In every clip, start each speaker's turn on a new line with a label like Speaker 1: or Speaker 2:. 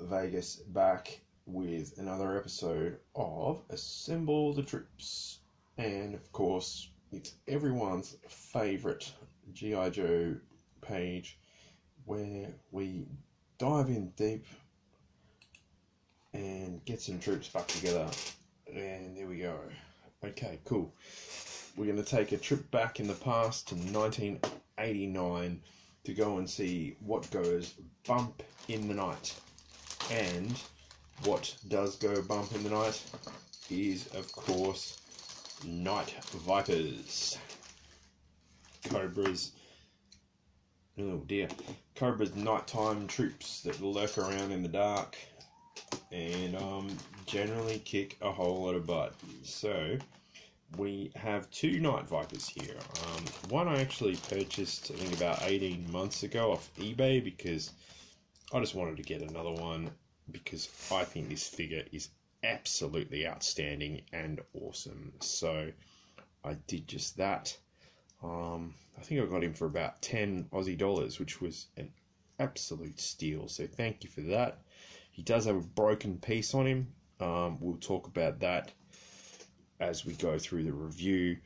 Speaker 1: Vegas back with another episode of Assemble the Troops. And of course, it's everyone's favourite G.I. Joe page where we dive in deep and get some troops back together. And there we go. Okay, cool. We're going to take a trip back in the past to 1989 to go and see what goes bump in the night. And what does go bump in the night is, of course, Night Vipers. Cobras. Oh dear. Cobra's nighttime troops that lurk around in the dark and um, generally kick a whole lot of butt. So, we have two Night Vipers here. Um, one I actually purchased, I think, about 18 months ago off eBay because I just wanted to get another one because I think this figure is absolutely outstanding and awesome. So, I did just that. Um, I think I got him for about 10 Aussie dollars, which was an absolute steal. So, thank you for that. He does have a broken piece on him. Um, we'll talk about that as we go through the review.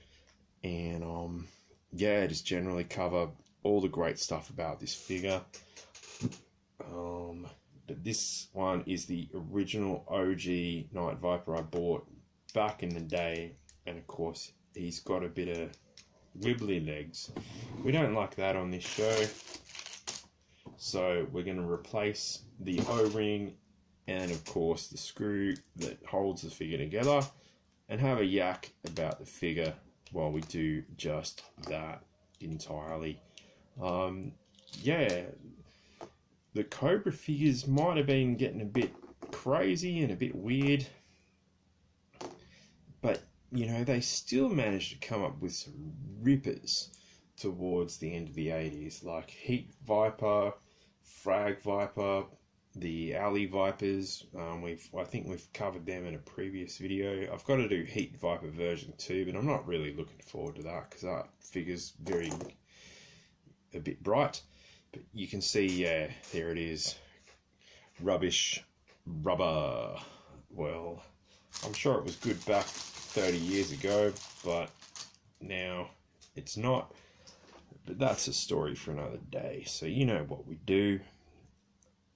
Speaker 1: And um, yeah, just generally cover all the great stuff about this figure. Um, this one is the original OG Night Viper I bought back in the day, and of course, he's got a bit of wibbly legs. We don't like that on this show, so we're going to replace the O ring and, of course, the screw that holds the figure together and have a yak about the figure while we do just that entirely. Um, yeah, the Cobra figures might have been getting a bit crazy and a bit weird, but you know, they still managed to come up with some rippers towards the end of the 80s, like Heat Viper, Frag Viper, the Alley Vipers. Um, we've I think we've covered them in a previous video. I've got to do Heat Viper version two, but I'm not really looking forward to that because that figure's very a bit bright. You can see, yeah, there it is. Rubbish rubber. Well, I'm sure it was good back 30 years ago, but now it's not. But that's a story for another day. So you know what we do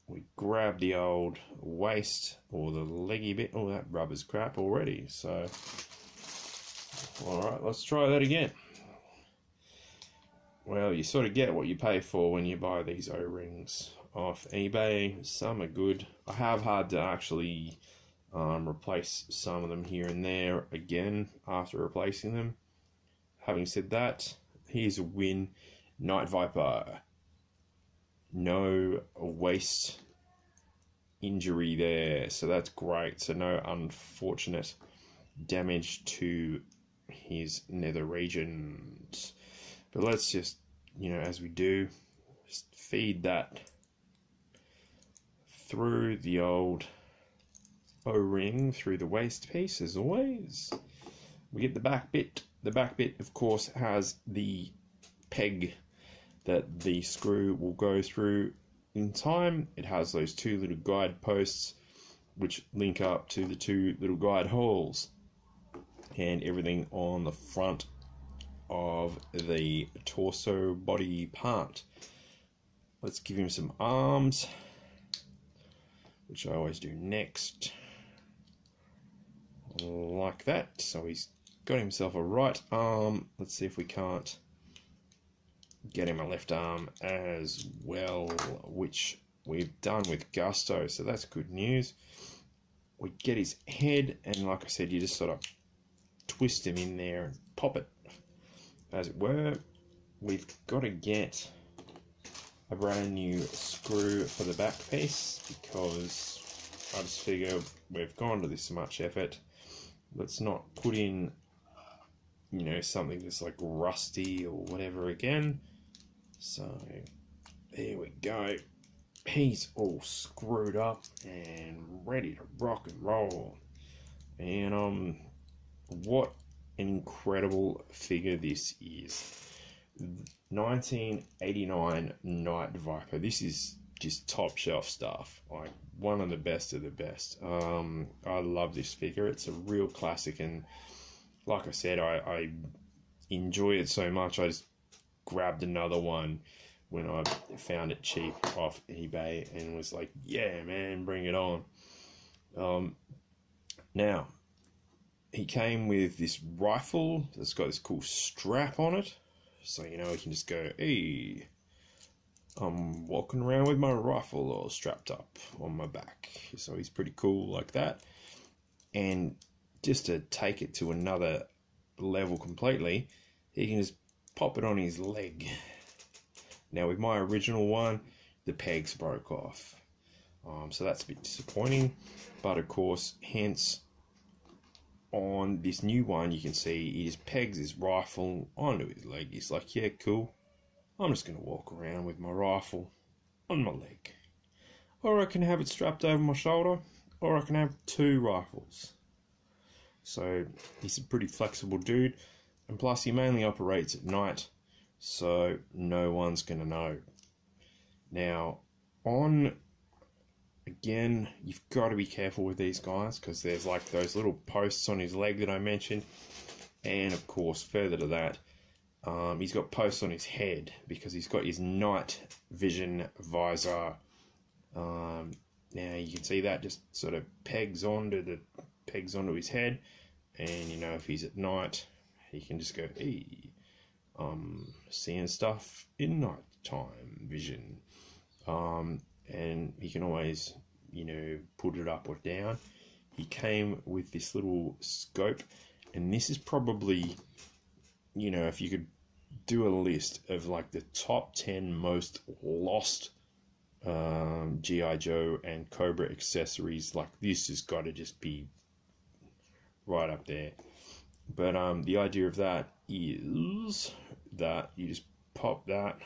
Speaker 1: we grab the old waist or the leggy bit. Oh, that rubber's crap already. So, all right, let's try that again. Well, you sort of get what you pay for when you buy these O-rings off eBay. Some are good. I have had to actually um, replace some of them here and there again after replacing them. Having said that, here's a win. Night Viper no waist injury there, so that's great. So no unfortunate damage to his nether regions. But let's just, you know, as we do, just feed that through the old O-ring through the waist piece as always. We get the back bit. The back bit, of course, has the peg that the screw will go through in time. It has those two little guide posts which link up to the two little guide holes and everything on the front of the torso body part. Let's give him some arms, which I always do next, like that. So he's got himself a right arm. Let's see if we can't get him a left arm as well, which we've done with gusto, so that's good news. We get his head, and like I said, you just sort of twist him in there and pop it, as it were. We've got to get a brand new screw for the back piece because I just figure we've gone to this much effort. Let's not put in, you know, something that's like rusty or whatever again. So there we go. He's all screwed up and ready to rock and roll. And um, what incredible figure this is. 1989 Night Viper. This is just top shelf stuff. Like one of the best of the best. Um, I love this figure. It's a real classic, and like I said, I, I enjoy it so much. I just grabbed another one when I found it cheap off eBay and was like, yeah, man, bring it on. Um, now, he came with this rifle that's got this cool strap on it. So, you know, he can just go, hey, I'm walking around with my rifle all strapped up on my back. So he's pretty cool like that. And just to take it to another level completely, he can just pop it on his leg. Now, with my original one, the pegs broke off. Um, so that's a bit disappointing. But of course, hence on this new one, you can see he just pegs his rifle onto his leg. He's like, yeah, cool. I'm just going to walk around with my rifle on my leg. Or I can have it strapped over my shoulder, or I can have two rifles. So he's a pretty flexible dude, and plus he mainly operates at night, so no one's going to know. Now, on again, you've got to be careful with these guys because there's like those little posts on his leg that I mentioned, and of course, further to that, um, he's got posts on his head because he's got his night vision visor. Um, now you can see that just sort of pegs onto the pegs onto his head, and you know if he's at night, he can just go, "Hey, um, seeing stuff in night time vision." Um, and he can always, you know, put it up or down. He came with this little scope, and this is probably, you know, if you could do a list of like the top 10 most lost um, G.I. Joe and Cobra accessories, like this has got to just be right up there. But um, the idea of that is that you just pop that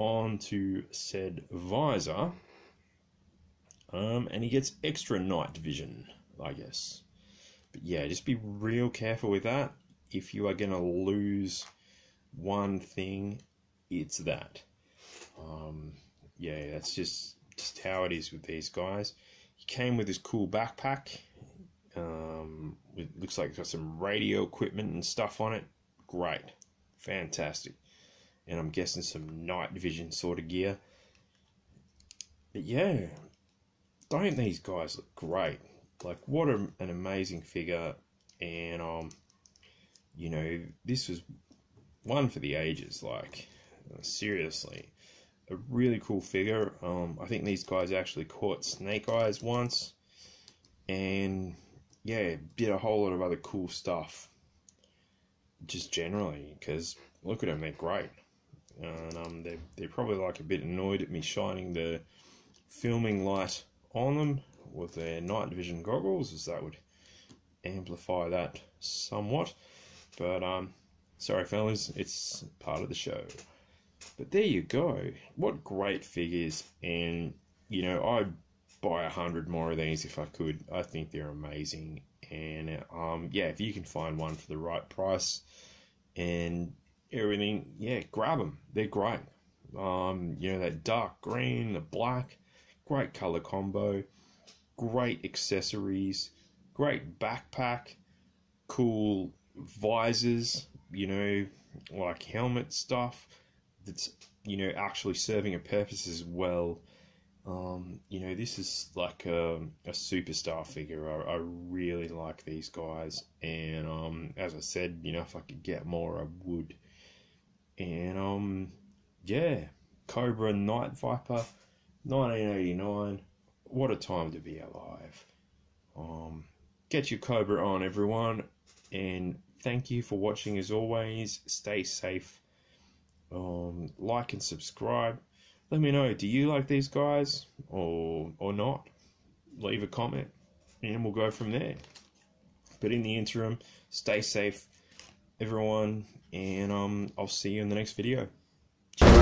Speaker 1: onto said visor, um, and he gets extra night vision, I guess. But yeah, just be real careful with that. If you are going to lose one thing, it's that. Um, yeah, that's just just how it is with these guys. He came with this cool backpack. Um, it looks like it's got some radio equipment and stuff on it. Great, fantastic and I'm guessing some night vision sort of gear. But yeah, don't these guys look great? Like, what a, an amazing figure, and um, you know, this was one for the ages. Like, seriously, a really cool figure. Um, I think these guys actually caught Snake Eyes once, and yeah, did a whole lot of other cool stuff. Just generally, because look at them, they're great and um, they they're probably like a bit annoyed at me shining the filming light on them with their night vision goggles, as that would amplify that somewhat. But um, sorry, fellas, it's part of the show. But there you go. What great figures, and you know I'd buy a hundred more of these if I could. I think they're amazing, and um, yeah, if you can find one for the right price, and everything, yeah, grab them. They're great. Um, you know, that dark green, the black, great color combo, great accessories, great backpack, cool visors, you know, like helmet stuff that's, you know, actually serving a purpose as well. Um, you know, this is like a, a superstar figure. I, I, really like these guys, and um, as I said, you know, if I could get more, I would. And um, yeah, Cobra Night Viper, 1989. What a time to be alive. Um, get your Cobra on, everyone. And thank you for watching as always. Stay safe. Um, like and subscribe. Let me know, do you like these guys or or not? Leave a comment and we'll go from there. But in the interim, stay safe, everyone and um, I'll see you in the next video. Cheers.